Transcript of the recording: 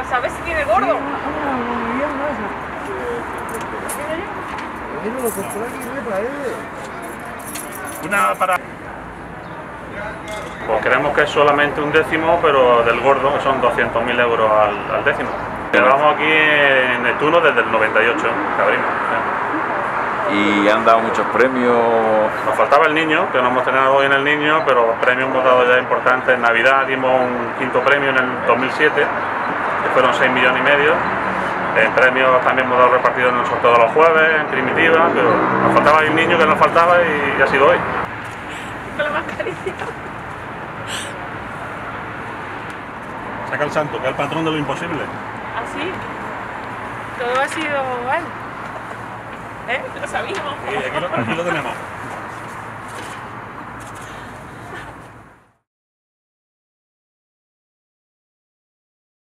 O sea, a ver si tiene gordo. Una para... Pues creemos que es solamente un décimo, pero del gordo, que son 200.000 euros al, al décimo. Llevamos aquí en Estuno desde el 98, que abrimos. ¿eh? Y han dado muchos premios. Nos faltaba el niño, que no hemos tenido hoy en el niño, pero premios hemos dado ya importantes. En Navidad dimos un quinto premio en el 2007, que fueron 6 millones y medio. En premios también hemos dado repartidos en el sorteo de los jueves, en primitiva, pero nos faltaba el niño que nos faltaba y, ha sido hoy. Con la mascarilla. Saca el santo, que es el patrón de lo imposible. Así. Todo ha sido mal. ¿Eh? Lo sabíamos. Y aquí lo, aquí lo tenemos.